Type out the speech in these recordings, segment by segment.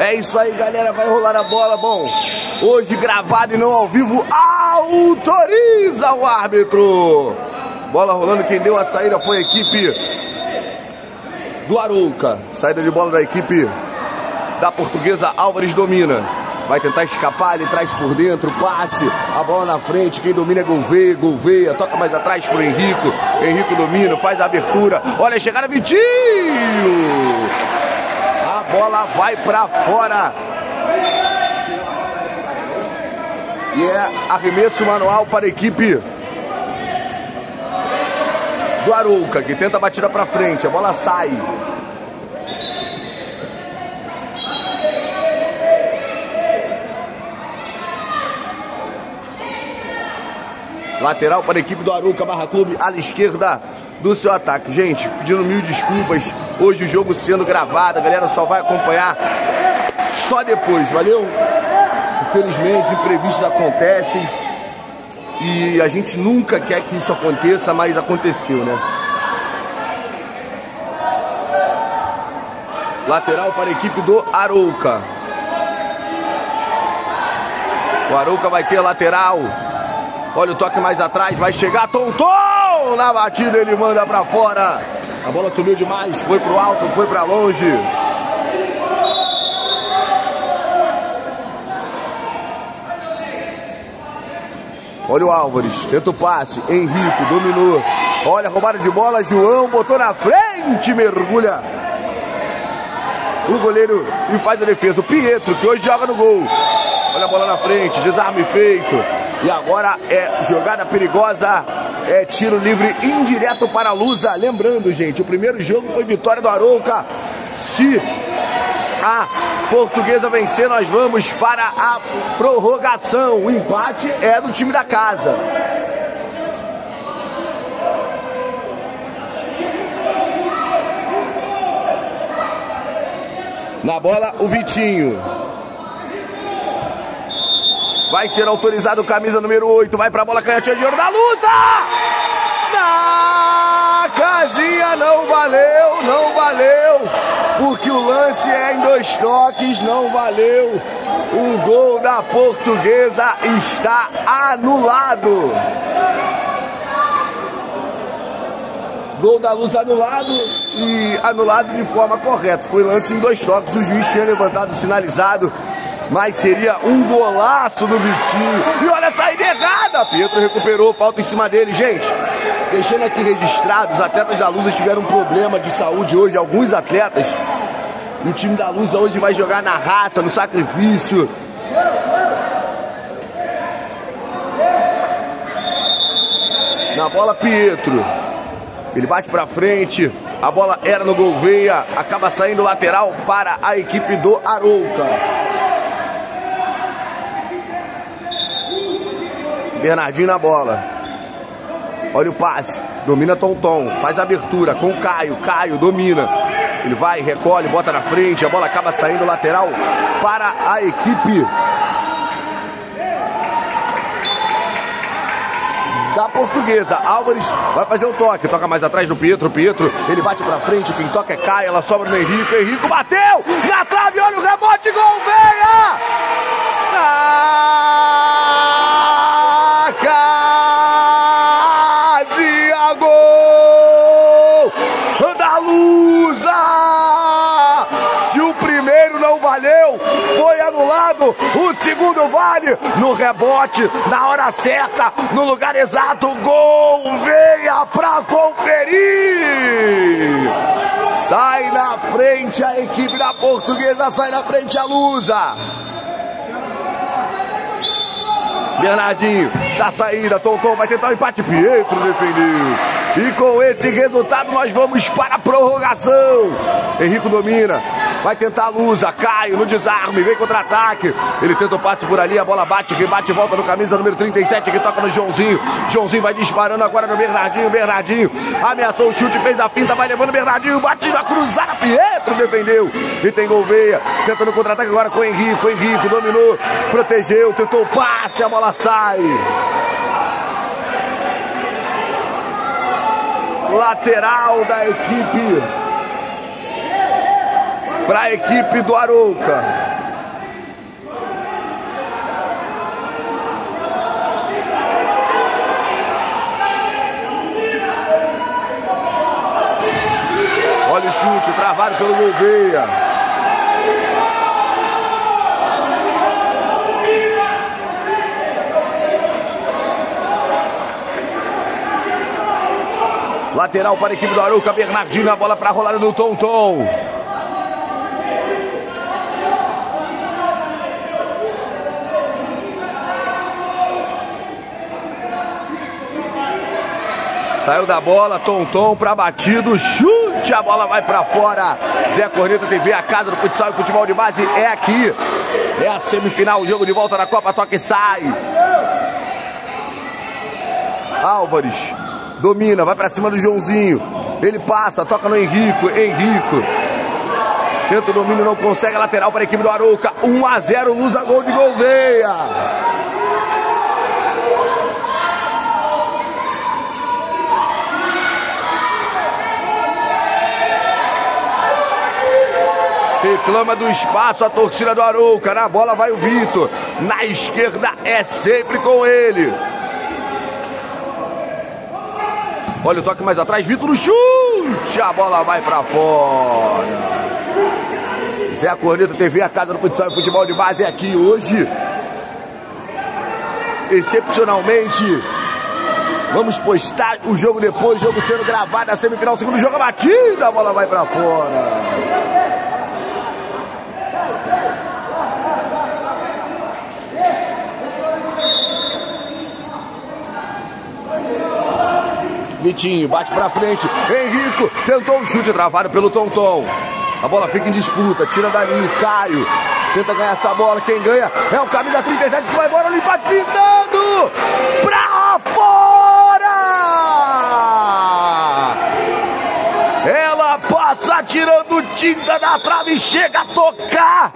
É isso aí, galera. Vai rolar a bola. Bom, hoje gravado e não ao vivo, autoriza o árbitro. Bola rolando. Quem deu a saída foi a equipe do Arouca. Saída de bola da equipe da portuguesa Álvares domina. Vai tentar escapar, ele traz por dentro, passe, a bola na frente, quem domina é Gouveia, Gouveia, toca mais atrás pro Henrico, Henrico domina, faz a abertura, olha a chegada, Vitinho! Bola vai para fora. E é arremesso manual para a equipe do Arouca, que tenta a batida para frente, a bola sai. Lateral para a equipe do Aruca Barra Clube, à esquerda do seu ataque. Gente, pedindo mil desculpas. Hoje o jogo sendo gravado, a galera só vai acompanhar só depois, valeu? Infelizmente, imprevistos acontecem e a gente nunca quer que isso aconteça, mas aconteceu, né? Lateral para a equipe do Arouca. O Arouca vai ter lateral. Olha o toque mais atrás, vai chegar Tonton! Na batida ele manda para fora. A bola subiu demais, foi pro alto, foi para longe. Olha o Álvares, tenta o passe, Henrico dominou. Olha roubada de bola, João botou na frente, mergulha. O goleiro e faz a defesa. O Pietro, que hoje joga no gol. Olha a bola na frente, desarme feito. E agora é jogada perigosa, é tiro livre indireto para a Lusa. Lembrando, gente, o primeiro jogo foi vitória do Arouca. Se a portuguesa vencer, nós vamos para a prorrogação. O empate é do time da casa. Na bola, o Vitinho. Vai ser autorizado camisa número 8. Vai pra bola, canhotinha de ouro da Lusa! Na casinha não valeu, não valeu. Porque o lance é em dois toques, não valeu. O gol da portuguesa está anulado. Gol da luz anulado e anulado de forma correta. Foi lance em dois toques. O juiz tinha levantado, sinalizado mas seria um golaço do Vitinho. E olha a saída errada. Pietro recuperou, falta em cima dele, gente. Deixando aqui registrado, os atletas da Lusa tiveram um problema de saúde hoje, alguns atletas. E o time da Lusa hoje vai jogar na raça, no sacrifício. Na bola, Pietro. Ele bate pra frente. A bola era no Gouveia. Acaba saindo lateral para a equipe do Arouca. Bernardinho na bola. Olha o passe. Domina Tonton. Faz a abertura com Caio. Caio domina. Ele vai, recolhe, bota na frente. A bola acaba saindo lateral para a equipe da portuguesa. Álvares vai fazer o toque. Toca mais atrás do Pietro. Pietro, ele bate pra frente. Quem toca é Caio. Ela sobra no Henrico. Henrico bateu na trave. Olha o rebote. Gol, veia! O segundo vale no rebote, na hora certa, no lugar exato, gol, venha pra conferir! Sai na frente a equipe da portuguesa, sai na frente a Lusa. Bernardinho, da saída, Tonton vai tentar o empate, Pietro defendeu. E com esse resultado nós vamos para a prorrogação. Henrico domina, vai tentar a Lusa, Caio no desarme, vem contra-ataque. Ele tenta o passe por ali, a bola bate, rebate, volta no camisa número 37, que toca no Joãozinho. Joãozinho vai disparando agora no Bernardinho, Bernardinho ameaçou o chute, fez a finta, vai levando o Bernardinho, bate na cruzada, Pietro defendeu. E tem Gouveia, tentando contra-ataque agora com o Henrique, o Henrique dominou, protegeu, tentou o passe, a bola sai. Lateral da equipe para a equipe do Arouca. Olha o chute, travado pelo Gouveia. Lateral para a equipe do Aruca, Bernardino, a bola para rolar no Tom Tom. Saiu da bola, Tonton para batido, chute, a bola vai para fora. Zé Corneta TV, a casa do futsal e futebol de base é aqui. É a semifinal, o jogo de volta na Copa, toca e sai. Álvares domina, vai para cima do Joãozinho. Ele passa, toca no Henrico, Henrico. Tenta o domínio, não consegue, lateral para a equipe do Arouca. 1 a 0, luz a gol de Gouveia. Reclama do espaço a torcida do Arouca. Na bola vai o Vitor. Na esquerda é sempre com ele. Olha o toque mais atrás. Vitor no chute. A bola vai para fora. Zé Corneta TV, a casa do futsal e futebol de base é aqui hoje. Excepcionalmente, vamos postar o jogo depois, jogo sendo gravado na semifinal, segundo jogo batida, a bola vai para fora. Vitinho bate pra frente. Henrico tentou um chute travado pelo Tonton. A bola fica em disputa, tira dali, Caio. Tenta ganhar essa bola, quem ganha é o camisa 37 que vai embora, o empate pintando! Pra fora! Ela passa tirando tinta da trave, chega a tocar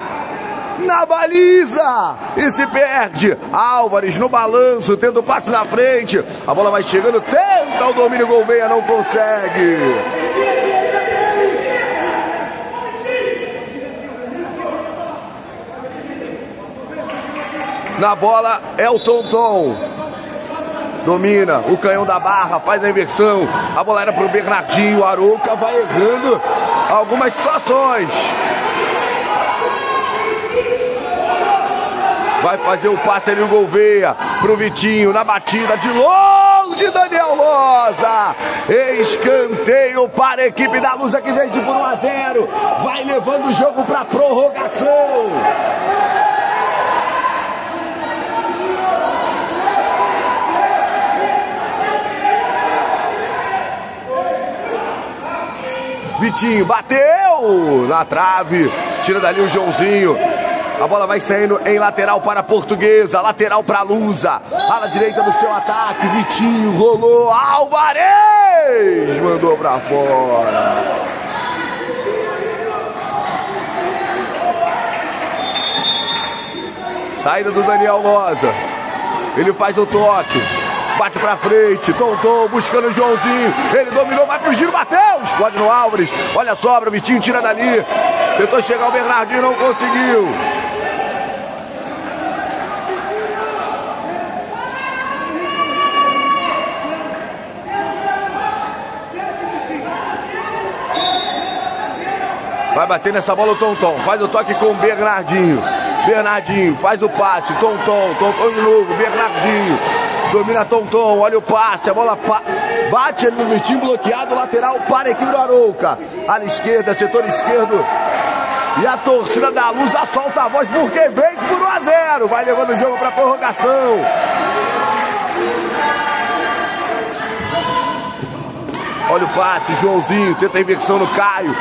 na baliza e se perde. Álvares no balanço, tendo o passe na frente. A bola vai chegando, tenta o domínio Gouveia, não consegue. Na bola é o Tonton. Domina o canhão da barra, faz a inversão. A bola era para o Bernardinho. Arouca vai errando algumas situações. Vai fazer o passe ali o Gouveia pro Vitinho na batida de longe, Daniel Loza. Escanteio para a equipe da Lusa que vence por 1 a 0. Vai levando o jogo para prorrogação. Vitinho bateu na trave, tira dali o Joãozinho. A bola vai saindo em lateral para a Portuguesa, lateral para a Lusa. Ala direita do seu ataque, Vitinho rolou, Alvarez mandou para fora. Saída do Daniel Loza. Ele faz o toque. Bate pra frente, Tonton buscando o Joãozinho. Ele dominou, vai pro giro, bateu. Explode no Álvares. Olha a sobra, o Vitinho tira dali. Tentou chegar o Bernardinho, não conseguiu. Vai bater nessa bola o Tonton. Faz o toque com o Bernardinho. Bernardinho faz o passe. Tonton. Tonton de novo. Bernardinho. Domina Tonton. Olha o passe. A bola pa bate ali no Vitinho. Bloqueado. Lateral para a equipe do Arouca. À esquerda. Setor esquerdo. E a torcida da Luz assolta a voz porque vem por 1 a 0. Vai levando o jogo para prorrogação. Olha o passe, Joãozinho, tenta a inversão no Caio.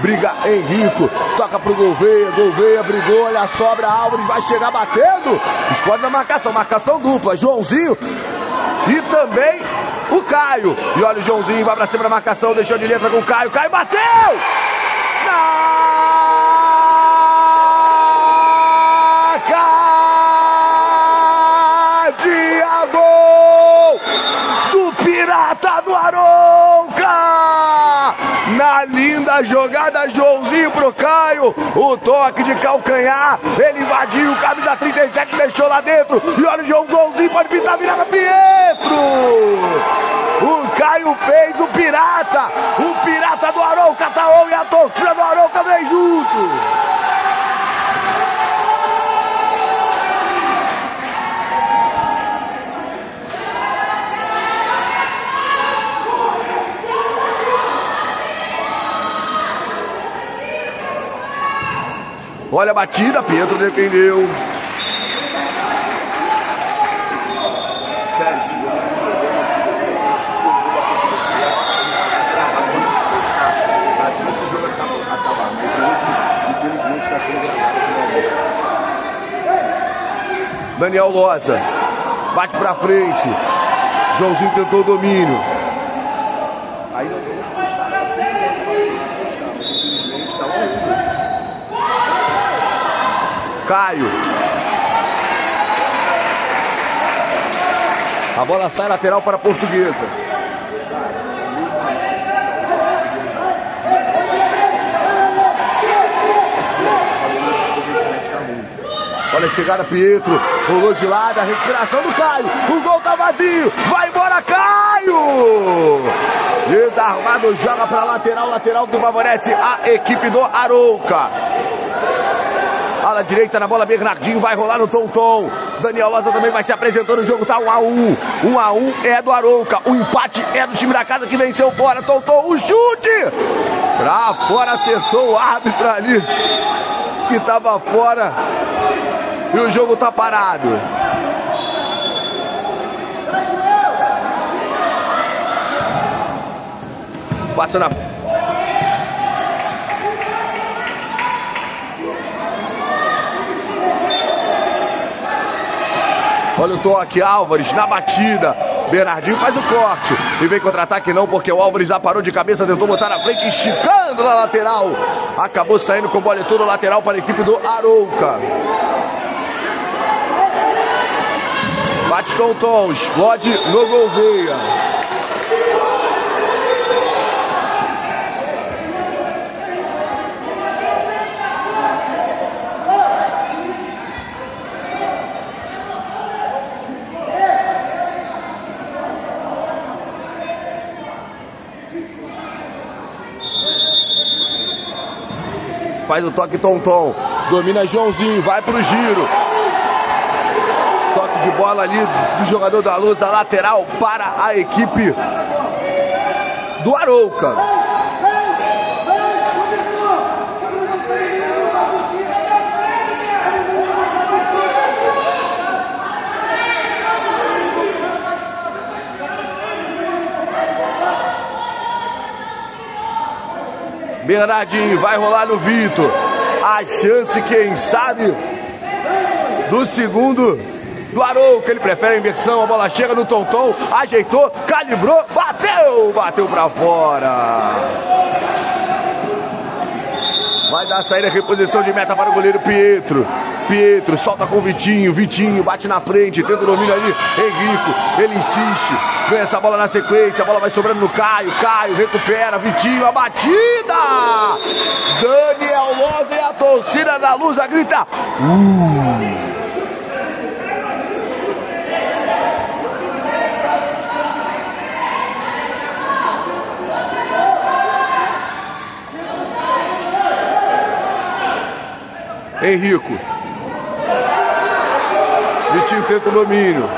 Briga Henrico, toca pro Gouveia, Gouveia brigou, olha a sobra, Álvares vai chegar batendo. Explode na marcação, marcação dupla, Joãozinho e também o Caio. E olha o Joãozinho, vai pra cima da marcação, deixou de letra com o Caio, Caio bateu! Jogada, Joãozinho pro Caio. O toque de calcanhar. Ele invadiu, camisa 37 deixou lá dentro. E olha o Joãozinho, pode pintar virada Pietro. O Caio fez o pirata. O pirata do Arão, Cataú e a torcida do Arouca vem junto. Olha a batida, Pietro defendeu. Daniel Loza. Bate pra frente. Joãozinho tentou o domínio. Aí nós vamos Caio. A bola sai lateral para a portuguesa. Olha a chegada, Pietro. Rolou de lado, a recuperação do Caio. O gol tá vazio. Vai embora, Caio! Desarmado, joga para lateral, lateral que favorece a equipe do Arouca. Ala direita na bola, Bernardinho vai rolar no Tom-Tom. Daniel Loza também vai se apresentando. O jogo tá 1 a 1 1 a 1 é do Arouca. O empate é do time da casa que venceu fora. Tom-Tom, o chute! Pra fora, acertou o árbitro ali. Que tava fora e o jogo tá parado. Passa na. Olha o toque, Álvares na batida. Bernardinho faz o corte. E vem contra-ataque não, porque o Álvares já parou de cabeça, tentou botar na frente, esticando na lateral. Acabou saindo com bola todo lateral para a equipe do Arouca. Bate com o Tom, explode no Gouveia. Faz o toque Tom Tom. Domina Joãozinho, vai pro giro de bola ali do jogador da Luz, a lateral para a equipe do Arouca. Bernardinho vai rolar no Vitor. A chance, quem sabe, do segundo do Arouca. Ele prefere a inversão, a bola chega no Tonton, ajeitou, calibrou, bateu, bateu pra fora. Vai dar saída, reposição de meta para o goleiro Pietro. Pietro solta com o Vitinho. Vitinho bate na frente, tenta o domínio ali. Henrico, ele insiste. Ganha essa bola na sequência. A bola vai sobrando no Caio. Caio recupera. Vitinho, a batida. Daniel Loza e a torcida da Lusa grita. Uh! Henrico. Vitinho tenta o domínio.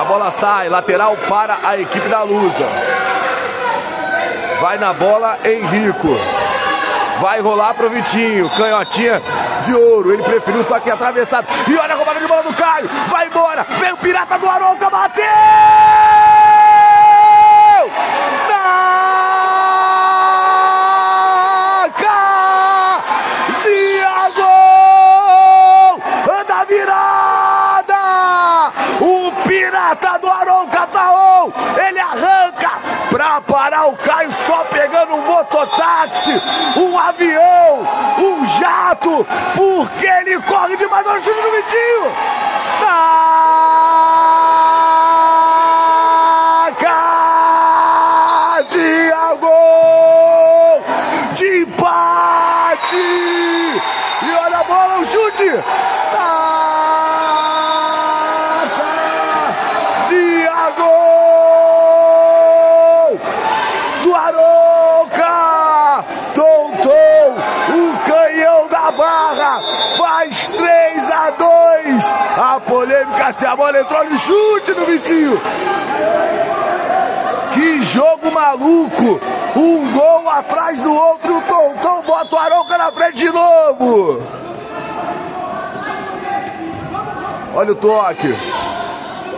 A bola sai, lateral para a equipe da Lusa. Vai na bola, Henrico. Vai rolar pro Vitinho. Canhotinha de ouro. Ele preferiu o toque atravessado. E olha a roubada de bola do Caio. Vai embora. Vem o pirata do Arouca. Mototáxi, um avião, um jato, porque ele corre demais. Olha o chute do Vitinho! Polêmica se a bola entrou no chute do Vitinho. Que jogo maluco! Um gol atrás do outro e o Tonton bota o Arouca na frente de novo. Olha o toque.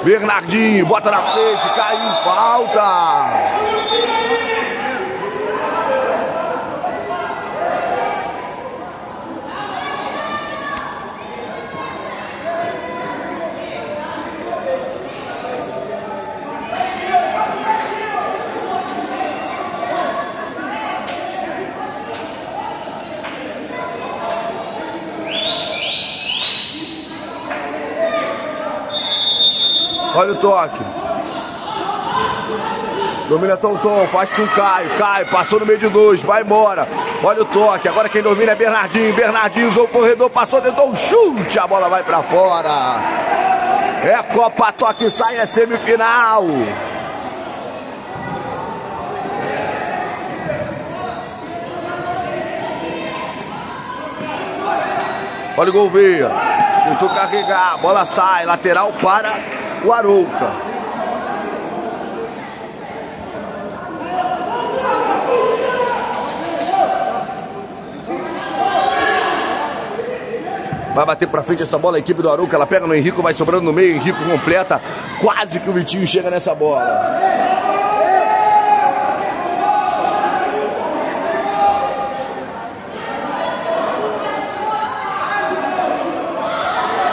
Bernardinho bota na frente, caiu falta. Olha o toque. Domina Tom, faz com o Caio. Caio passou no meio de dois, vai embora. Olha o toque. Agora quem domina é Bernardinho. Bernardinho usou o corredor, passou, tentou um chute. A bola vai para fora. É Copa Toque, sai, é semifinal. Olha o Gouveia. Tentou carregar, a bola sai, lateral para o Arouca. Vai bater pra frente essa bola, a equipe do Arouca, ela pega no Henrico, vai sobrando no meio, Henrico completa, quase que o Vitinho chega nessa bola.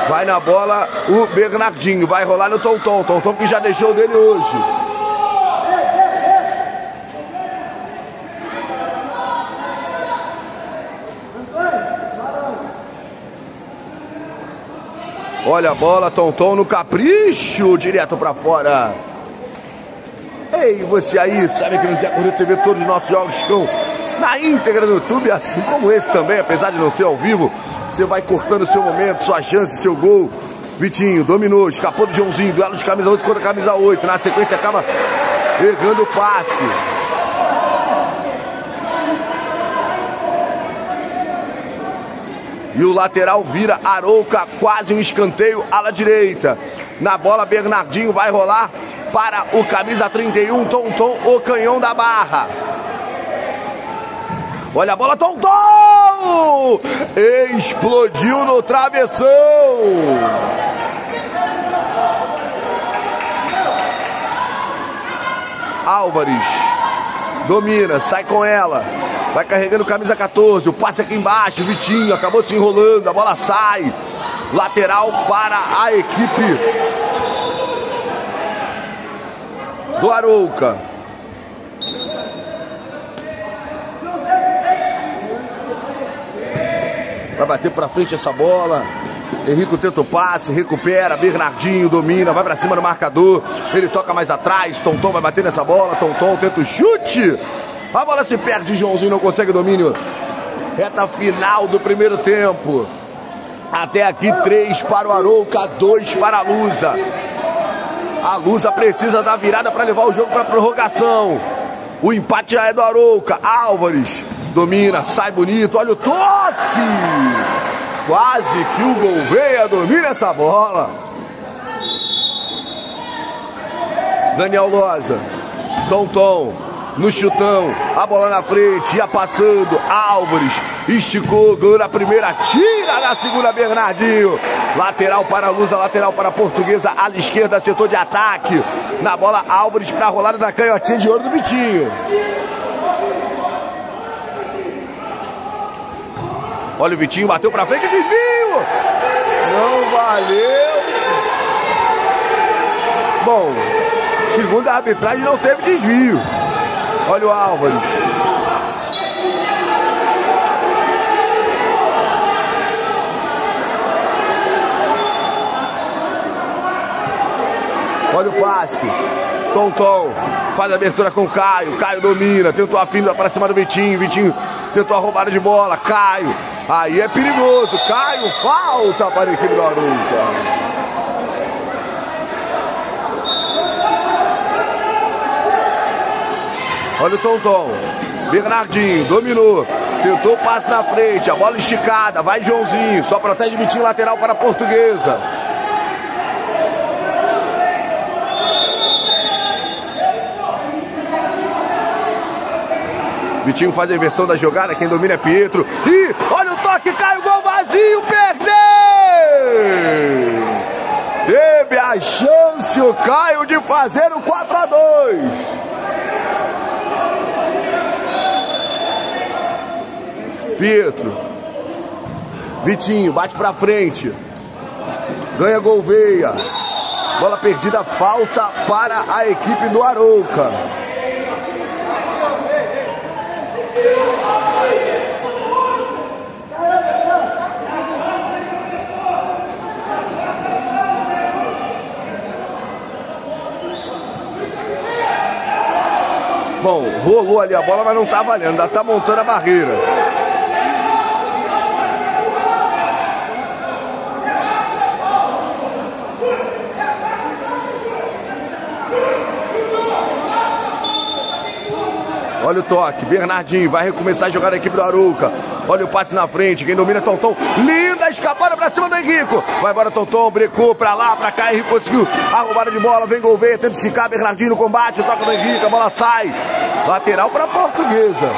Vai na bola o Bernardinho. Vai rolar no Tonton. Tonton que já deixou dele hoje. Olha a bola, Tonton no capricho, direto para fora. Ei, você aí, sabe que no Zé Correio TV todos os nossos jogos estão na íntegra no YouTube, assim como esse também, apesar de não ser ao vivo. Você vai cortando seu momento, sua chance, seu gol. Vitinho dominou, escapou do Joãozinho, duelo de camisa 8 contra camisa 8. Na sequência acaba errando o passe. E o lateral vira Arouca, quase um escanteio ala direita. Na bola, Bernardinho vai rolar para o camisa 31, Tom Tom, o canhão da barra. Olha a bola, Tom Explodiu no travessão! Álvares domina, sai com ela. Vai carregando camisa 14. O passe aqui embaixo. Vitinho acabou se enrolando. A bola sai. Lateral para a equipe do Arouca. Vai bater pra frente essa bola. Henrico tenta o passe, recupera, Bernardinho domina, vai pra cima do marcador. Ele toca mais atrás, Tonton vai bater nessa bola, Tonton tenta o chute. A bola se perde, Joãozinho não consegue domínio. Reta final do primeiro tempo. Até aqui, três para o Arouca, dois para a Lusa. A Lusa precisa da virada para levar o jogo para prorrogação. O empate já é do Arouca. Álvares domina, sai bonito, olha o toque! Quase que o Gouveia domina essa bola. Daniel Loza, Tom Tom, no chutão, a bola na frente, ia passando, Álvares, esticou, ganhou na primeira, tira na segunda, Bernardinho. Lateral para a Lusa, lateral para a Portuguesa, ala esquerda, setor de ataque. Na bola, Álvares para a rolada da canhotinha de ouro do Vitinho. Olha o Vitinho, bateu pra frente, desvio! Não valeu! Bom, segundo a arbitragem não teve desvio. Olha o Álvares. Olha o passe. Tom Tom. Faz a abertura com o Caio. Caio domina. Tentou a fina para cima do Vitinho. Vitinho tentou a roubada de bola. Caio Aí é perigoso. Caio, falta para a equipe do Aruca. Olha o Tom. Bernardinho dominou. Tentou o passe na frente, a bola esticada, vai Joãozinho, só protege Vitinho lateral para a portuguesa. Vitinho faz a inversão da jogada, quem domina é Pietro. E olha o toque, cai o gol vazio, perdeu! Teve a chance o Caio de fazer o 4 a 2. Pietro. Vitinho bate pra frente. Ganha Golveia. Bola perdida, falta para a equipe do Arouca. Bom, rolou ali a bola, mas não tá valendo, ainda tá montando a barreira. Olha o toque, Bernardinho vai recomeçar a jogar a equipe do Aruca. Olha o passe na frente, quem domina é Tonton. Linda escapada pra cima do Henrico. Vai embora Tonton, brecou pra lá, pra cá. Henrico conseguiu a roubada de bola. Vem Gouveia, tenta esticar. Bernardinho no combate, toca no Henrique, a bola sai. Lateral para a portuguesa.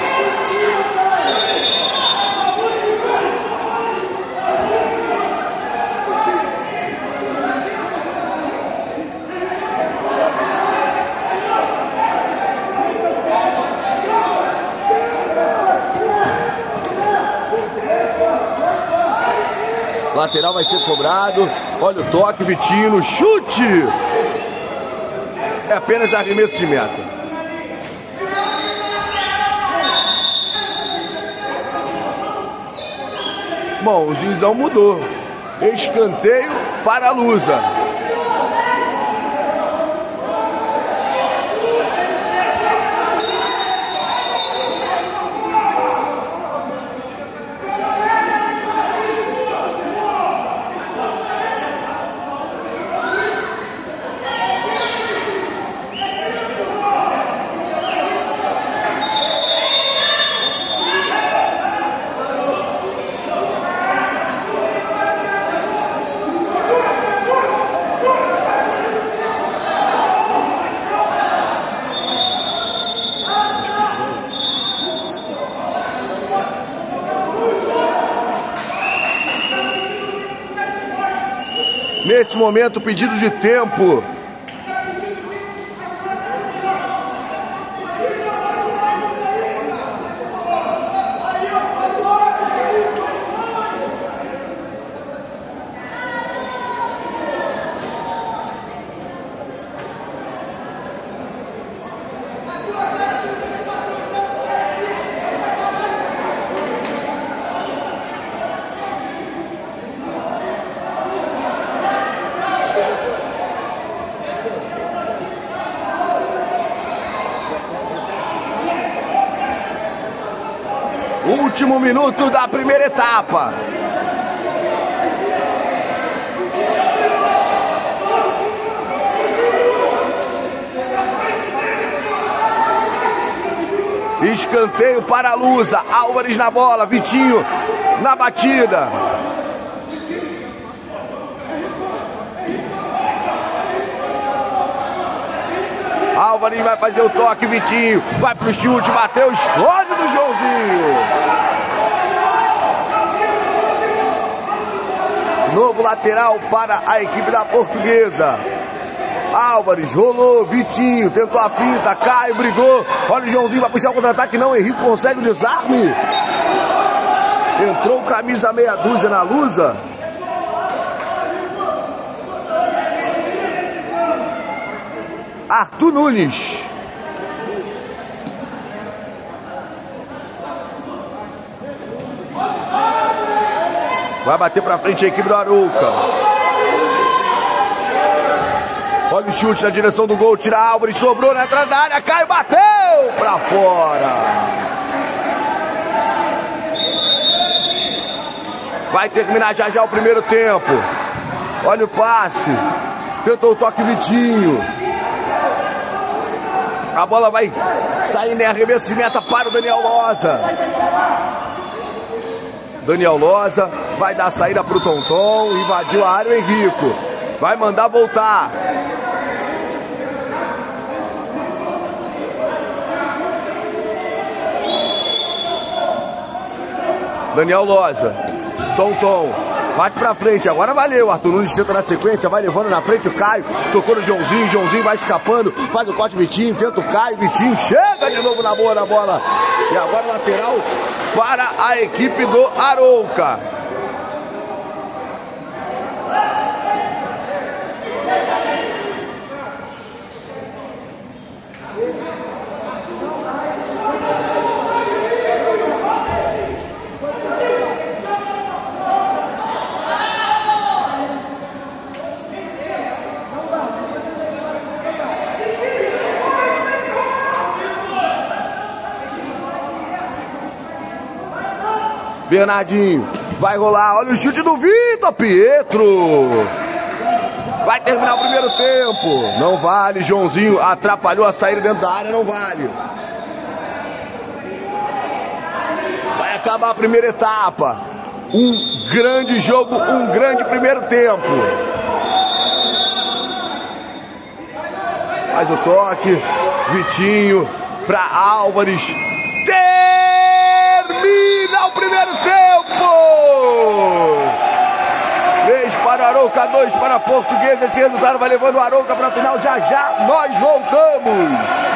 Lateral vai ser cobrado. Olha o toque, Vitinho, chute. É apenas arremesso de meta. Bom, o juizão mudou. Escanteio para a Lusa. Nesse momento, pedido de tempo. Último minuto da primeira etapa. Escanteio para a Lusa. Álvares na bola. Vitinho na batida. Álvares vai fazer o toque, Vitinho. Vai pro chute, bateu, explode do Joãozinho. Novo lateral para a equipe da portuguesa. Álvares rolou, Vitinho tentou a finta, Caio brigou. Olha o Joãozinho, vai puxar o contra-ataque, não. Henrique consegue o desarme. Entrou camisa meia dúzia na lusa. Arthur Nunes. Vai bater pra frente a equipe do Aruca. Olha o chute na direção do gol, tira Álvares, sobrou na entrada da área, cai, bateu pra fora. Vai terminar já já o primeiro tempo. Olha o passe. Tentou o toque Vitinho. A bola vai sair em arremesso de meta para o Daniel Loza. Daniel Loza vai dar saída pro Tonton, invadiu a área o Henrico. Vai mandar voltar. Daniel Loza. Tonton. Bate pra frente, agora valeu. Arthur Nunes tenta na sequência, vai levando na frente o Caio. Tocou no Joãozinho, Joãozinho vai escapando. Faz o corte Vitinho, tenta o Caio, Vitinho chega de novo na boa na bola. E agora lateral para a equipe do Arouca. Bernardinho vai rolar. Olha o chute do Vitor Pietro. Vai terminar o primeiro tempo. Não vale, Joãozinho atrapalhou a saída dentro da área, não vale. Vai acabar a primeira etapa. Um grande jogo, um grande primeiro tempo. Faz o toque, Vitinho para Álvares. Termina o primeiro tempo! 3 para o Arouca, 2 para Portuguesa. Esse resultado vai levando o Arouca para a final. Já já nós voltamos!